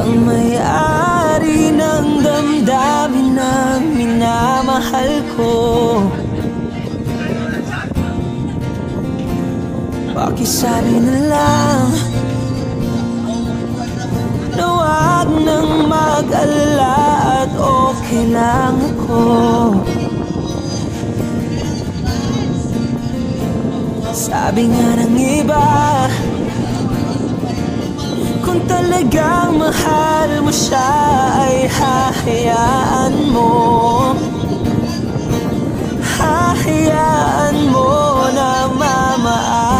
Ang may-ari ng damdamin na minamahal ko. Pakisabi na lang Na wag nang mag-alala at okay lang ako. Sabi nga ng iba Kung talagang mahal mo siya ay hahayaan mo. Hahayaan mo na mamaalam.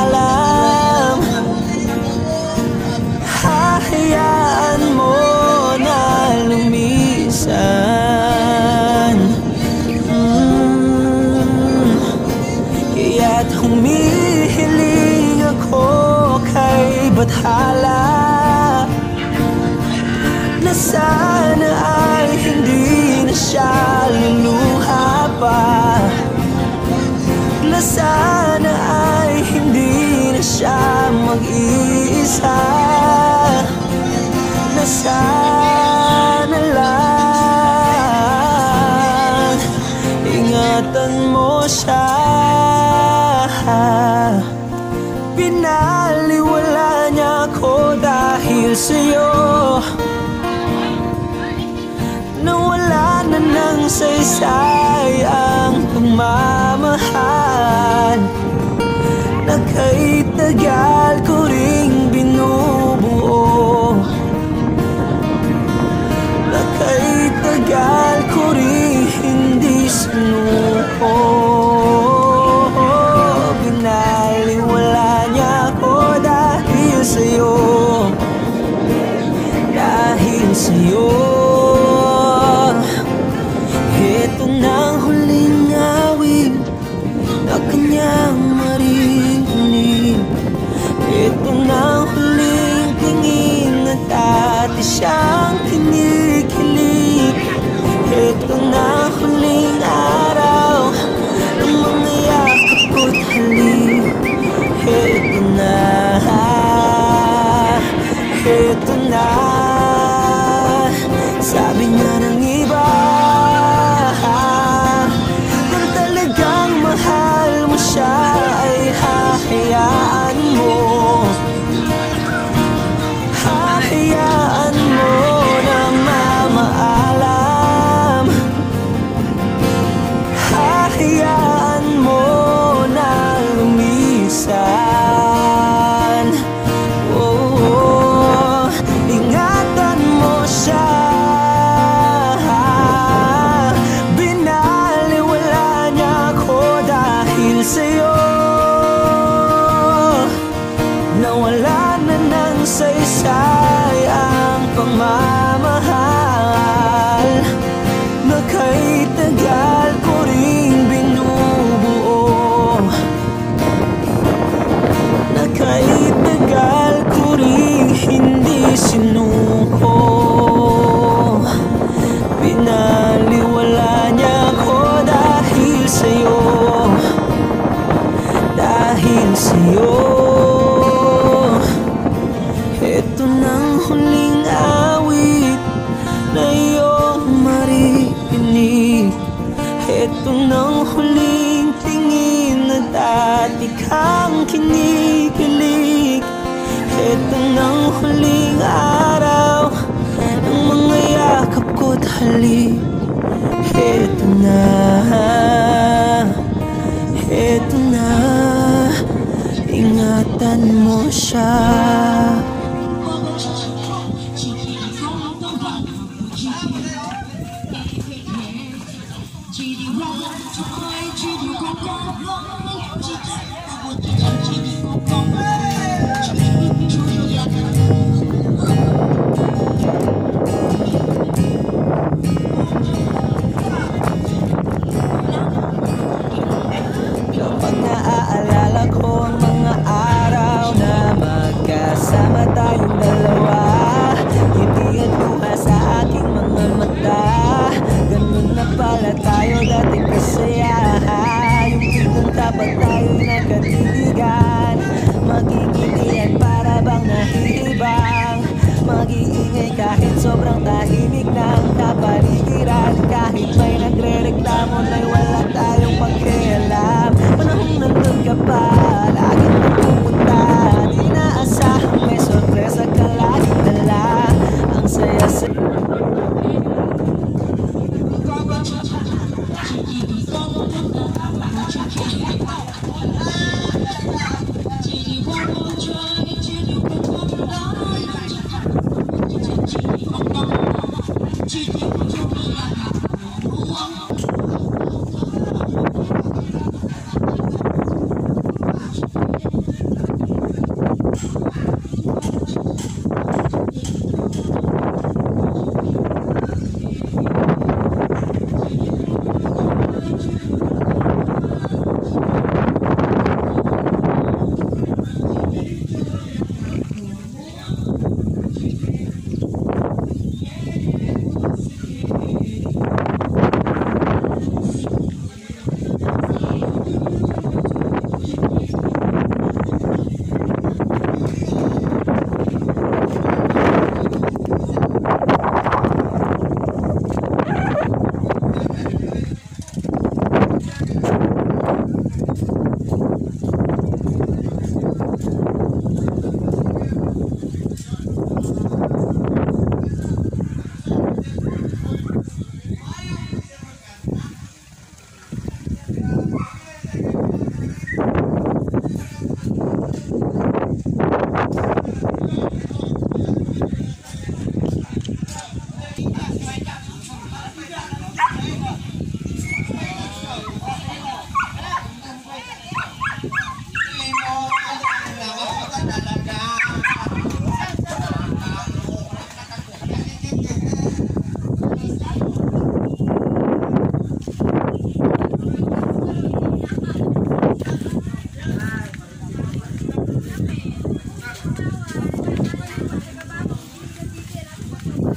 Hahayaan mo na lumisan. Mm. Kaya't humihiling ako kay Bathala Na sana ay hindi na siya luluha pa. Na sana ay hindi na siya mag-iisa na ng saysay ang pagmamahal. Na kay tagal Ito na Sabi Dahil sa'yo Ito nang huling awit Na iyong maririnig Ito nang huling tingin Na dati kang kinikilig. Ito nang huling araw Ng mga yakap ko't halik. Ito na Ingatan mo siya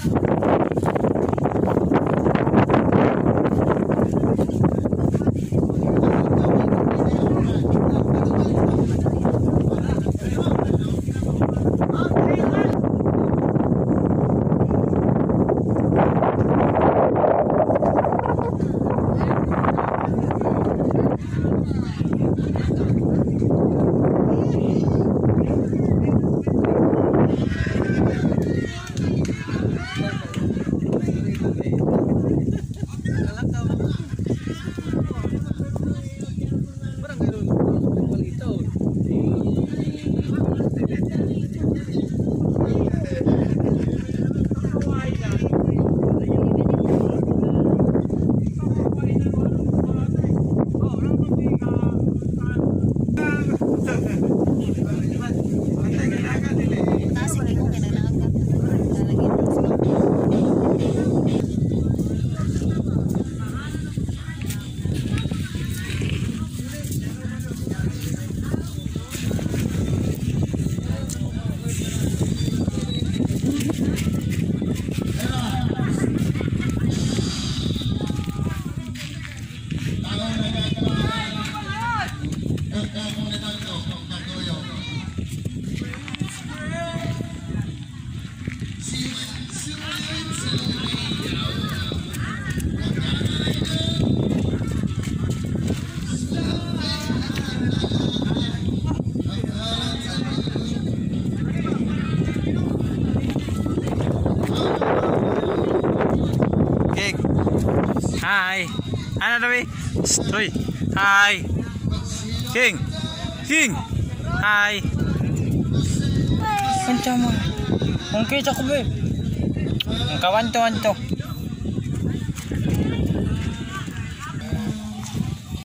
King. Hi. Ano daw? Hoy. Hi. King. King. Hi. Kanca mo. Ang kita ko ba? Ang kawan to, to.